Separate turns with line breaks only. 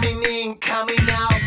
coming in, coming out.